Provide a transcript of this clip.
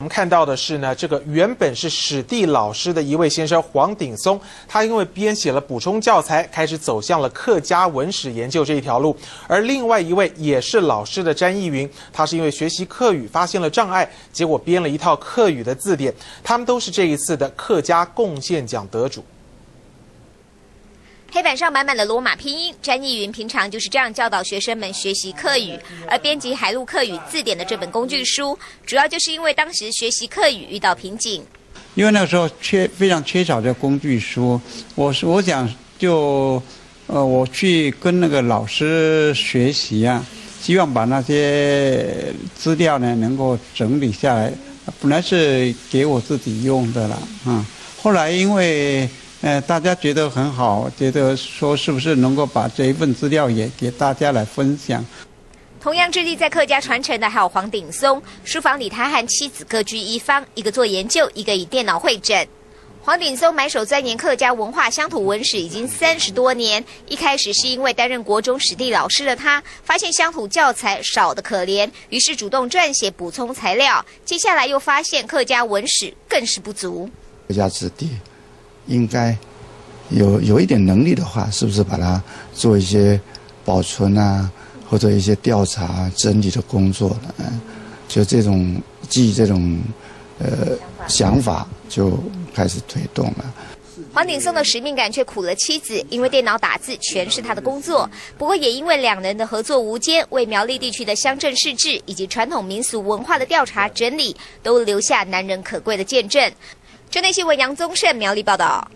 我们看到的是呢，这个原本是史地老师的一位先生黄鼎松，他因为编写了补充教材，开始走向了客家文史研究这一条路。而另外一位也是老师的詹义云，他是因为学习客语发现了障碍，结果编了一套客语的字典。他们都是这一次的客家贡献奖得主。黑板上满满的罗马拼音，詹义云平常就是这样教导学生们学习客语。而编辑《海陆客语字典》的这本工具书，主要就是因为当时学习客语遇到瓶颈。因为那个时候缺非常缺少这工具书，我是我想就呃我去跟那个老师学习啊，希望把那些资料呢能够整理下来。本来是给我自己用的了啊，后来因为。呃，大家觉得很好，觉得说是不是能够把这一份资料也给大家来分享？同样致力在客家传承的还有黄鼎松，书房里他和妻子各居一方，一个做研究，一个以电脑会诊。黄鼎松埋首钻研客家文化乡土文史已经三十多年，一开始是因为担任国中史地老师的他，发现乡土教材少得可怜，于是主动撰写补充材料。接下来又发现客家文史更是不足。客家子弟。应该有有一点能力的话，是不是把它做一些保存啊，或者一些调查整理的工作呢？嗯，就这种记这种呃想法就开始推动了。黄鼎松的使命感却苦了妻子，因为电脑打字全是他的工作。不过也因为两人的合作无间，为苗栗地区的乡镇市治以及传统民俗文化的调查整理，都留下难人可贵的见证。就那些文杨宗盛苗栗报道。